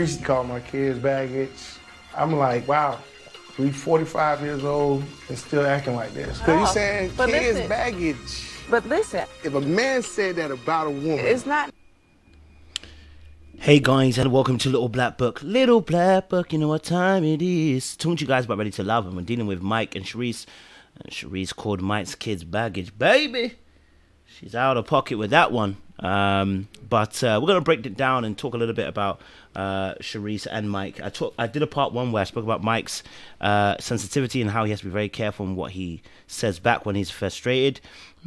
used to call my kids baggage. I'm like, wow, we 45 years old and still acting like this. So you're oh, saying But kids listen- baggage? But listen, If a man said that about a woman, it's not Hey guys, and welcome to Little Black Book. Little Black Book, you know what time it is. Talking to you guys about Ready to Love, and we're dealing with Mike and Shareese. And Shareese called Mike's kids baggage, baby. She's out of pocket with that one. Um, but uh, we're gonna break it down and talk a little bit about uh, Shareese and Mike. I talk, I did a part one where I spoke about Mike's uh, sensitivity and how he has to be very careful in what he says back when he's frustrated.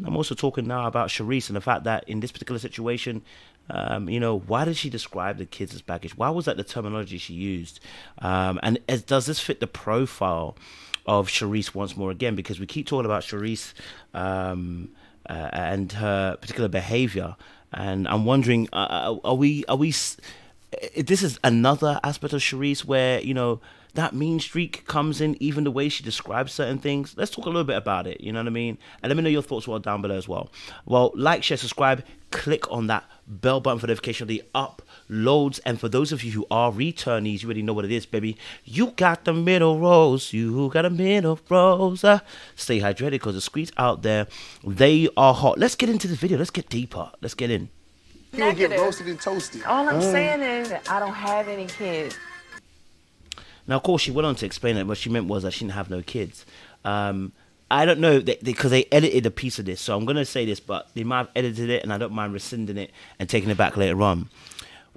I'm also talking now about Shareese and the fact that in this particular situation, um, you know, why did she describe the kids as baggage? Why was that the terminology she used? Um, and as, does this fit the profile of Shareese once more again? Because we keep talking about Shareese um, uh, and her particular behavior, and I'm wondering, uh, are we, are we? This is another aspect of Shareese where you know that mean streak comes in, even the way she describes certain things. Let's talk a little bit about it. You know what I mean? And let me know your thoughts well down below as well. Well, like, share, subscribe, click on that bell button for notification of the uploads. And for those of you who are returnees, you already know what it is, baby. You got the middle rows. You got a middle rows. Uh, stay hydrated because the streets out there, they are hot. Let's get into the video. Let's get deeper. Let's get in. You would get roasted and toasted. All I'm saying is I don't have any kids. Now, of course, she went on to explain that what she meant was that she didn't have no kids. Um, I don't know because they, edited a piece of this, so I'm going to say this, but they might have edited it, and I don't mind rescinding it and taking it back later on.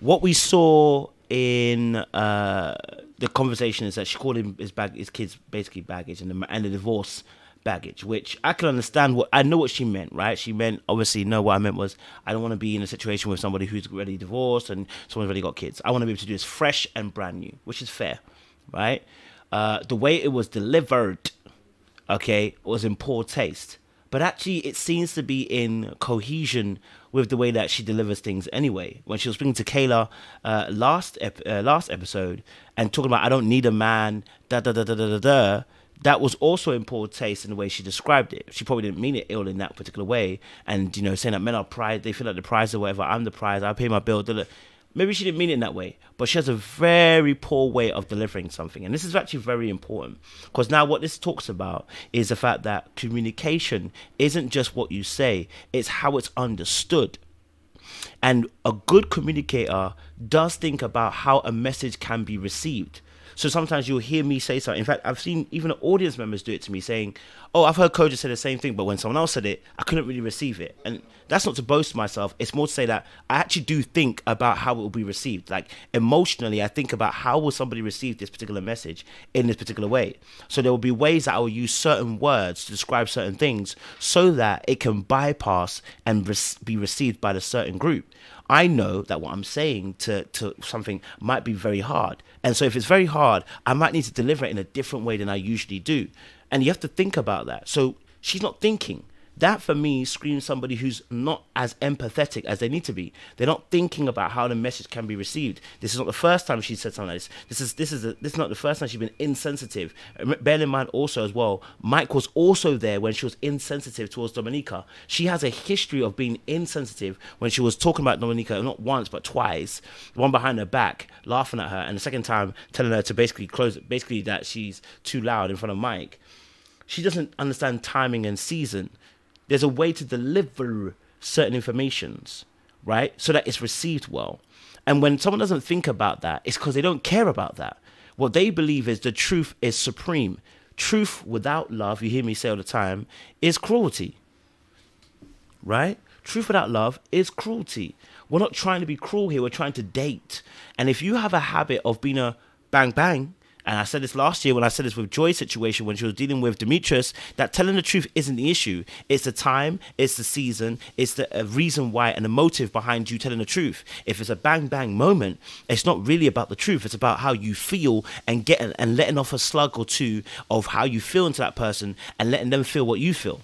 What we saw in uh, the conversation is that she called him his bag, his kids basically baggage, and the, and the divorce baggage, which I can understand. What I know what she meant, right? She meant obviously no. What I meant was I don't want to be in a situation with somebody who's already divorced and someone's already got kids. I want to be able to do this fresh and brand new, which is fair, right? Uh, the way it was delivered, okay, was in poor taste. But actually, it seems to be in cohesion with the way that she delivers things anyway. When she was speaking to Kayla uh, last ep- uh, last episode and talking about I don't need a man, da da da da da da da, that was also in poor taste in the way she described it. She probably didn't mean it ill in that particular way, and you know, saying that men are prize, they feel like the prize or whatever. I'm the prize. I pay my bill. Maybe she didn't mean it in that way, but she has a very poor way of delivering something. And this is actually very important because now what this talks about is the fact that communication isn't just what you say, it's how it's understood. And a good communicator does think about how a message can be received. So sometimes you'll hear me say something. In fact, I've seen even audience members do it to me saying, Oh, I've heard Koja say the same thing, but when someone else said it, I couldn't really receive it. And that's not to boast myself. It's more to say that I actually do think about how it will be received. Like emotionally, I think about how will somebody receive this particular message in this particular way. So there will be ways that I will use certain words to describe certain things so that it can bypass and be received by the certain group. I know that what I'm saying to, to something might be very hard. And so if it's very hard, I might need to deliver it in a different way than I usually do. And you have to think about that. So she's not thinking. That for me screams somebody who's not as empathetic as they need to be. They're not thinking about how the message can be received. This is not the first time she said something like this. This is this is a, this is not the first time she's been insensitive. Bear in mind also as well, Mike was also there when she was insensitive towards Dominica. She has a history of being insensitive when she was talking about Dominica not once but twice, one behind her back, laughing at her, and the second time telling her to basically close it, basically that she's too loud in front of Mike she doesn't understand timing and season. There's a way to deliver certain informations, right? So that it's received well. And when someone doesn't think about that, it's because they don't care about that. What they believe is the truth is supreme. Truth without love, you hear me say all the time, is cruelty. Right? Truth without love is cruelty. We're not trying to be cruel here, we're trying to date. And if you have a habit of being a bang bang, and I said this last year when I said this with Joy's situation when she was dealing with Demetrius, that telling the truth isn't the issue. It's the time, it's the season, it's the uh, reason why and the motive behind you telling the truth. If it's a bang bang moment, it's not really about the truth. It's about how you feel and getting and letting off a slug or two of how you feel into that person and letting them feel what you feel.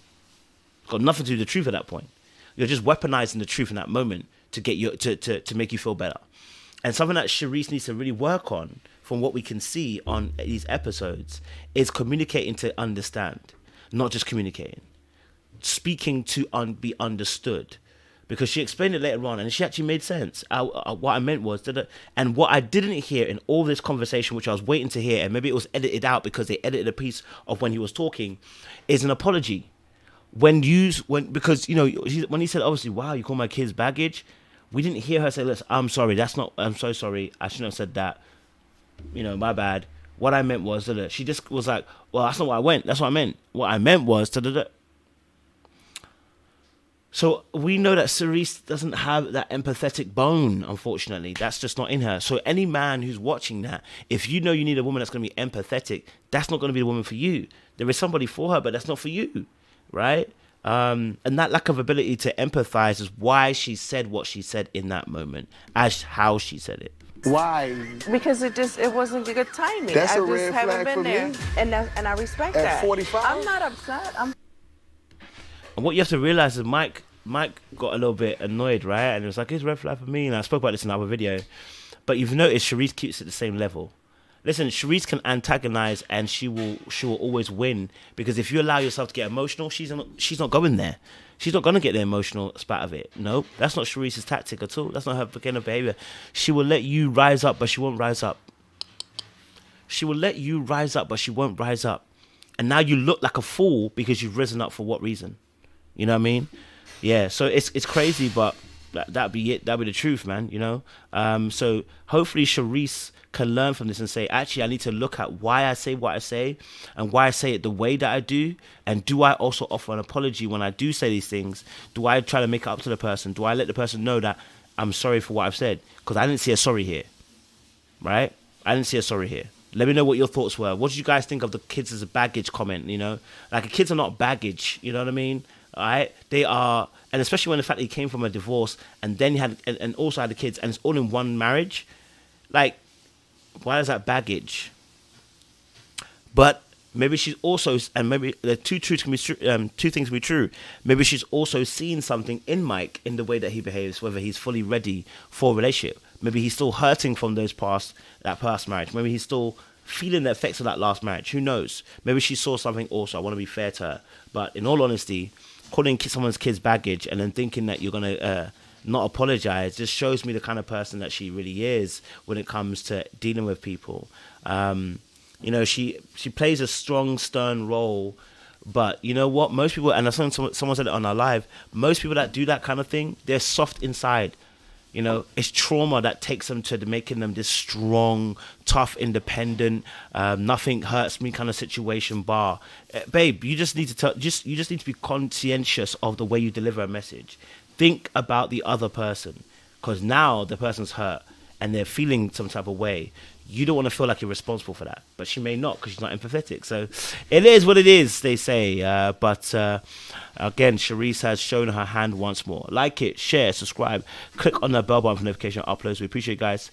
It's got nothing to do with the truth at that point. You're just weaponizing the truth in that moment to get you to, to, to make you feel better. And something that Shareese needs to really work on, from what we can see on these episodes, is communicating to understand, not just communicating. Speaking to un- be understood. because she explained it later on and she actually made sense. I, I, what I meant was that, uh, and what I didn't hear in all this conversation, which I was waiting to hear, and maybe it was edited out because they edited a piece of when he was talking, is an apology. When used, when because you know when he said obviously, wow, you call my kids baggage, we didn't hear her say, "Listen, I'm sorry, that's not, I'm so sorry, I shouldn't have said that." You know, my bad. What I meant was that she just was like, well, that's not what I went. That's what I meant. What I meant was da. So we know that Shareese doesn't have that empathetic bone, unfortunately. That's just not in her. So any man who's watching that, if you know you need a woman that's going to be empathetic, that's not going to be the woman for you. There is somebody for her, but that's not for you, right? Um, and that lack of ability to empathize is why she said what she said in that moment, as how she said it. Why? Because it just it wasn't a good timing. That's I a just red haven't flag been for there, me. and that, and I respect At that. 45? I'm not upset. I'm And what you have to realize is Mike Mike got a little bit annoyed, right? And it was like, it's red flag for me. And I spoke about this in another video. But you've noticed Shareese keeps at the same level. Listen, Shareese can antagonize and she will she will always win because if you allow yourself to get emotional, she's not she's not going there. She's not gonna get the emotional spat of it. Nope, that's not Shareese's tactic at all. That's not her of behavior. She will let you rise up, but she won't rise up. She will let you rise up, but she won't rise up. And now you look like a fool because you've risen up for what reason? You know what I mean? Yeah. So it's it's crazy, but that that'd be it. That'd be the truth, man. You know. Um. So hopefully, Shareese can learn from this and say, actually, I need to look at why I say what I say, and why I say it the way that I do, and do I also offer an apology when I do say these things? Do I try to make it up to the person? Do I let the person know that I'm sorry for what I've said? Because I didn't see a sorry here right? I didn't see a sorry here. Let me know what your thoughts were. What did you guys think of the kids as a baggage comment? You know, like kids are not baggage. You know what I mean? Right, they are, and especially when the fact that he came from a divorce and then he had and, and also had the kids, and it's all in one marriage. Like, why is that baggage? But maybe she's also, and maybe the two truths can be true. Um, two things can be true. Maybe she's also seen something in Mike in the way that he behaves, whether he's fully ready for a relationship. Maybe he's still hurting from those past that past marriage. Maybe he's still feeling the effects of that last marriage. Who knows? Maybe she saw something also. I want to be fair to her, but in all honesty, calling someone's kids baggage and then thinking that you're gonna uh, not apologize just shows me the kind of person that she really is when it comes to dealing with people. Um, you know, she she plays a strong, stern role. But you know what? Most people, and I someone, someone said it on our live. Most people that do that kind of thing, they're soft inside. You know, it's trauma that takes them to the, making them this strong, tough, independent, um, nothing hurts me kind of situation. Bar, Uh, babe, you just need to tell, just you just need to be conscientious of the way you deliver a message. Think about the other person, because now the person's hurt and they're feeling some type of way. You don't want to feel like you're responsible for that, but she may not because she's not empathetic. So it is what it is, they say. Uh, but uh, again, Shareese has shown her hand once more. Like it, share, subscribe, click on the bell button for notification uploads. We appreciate you guys.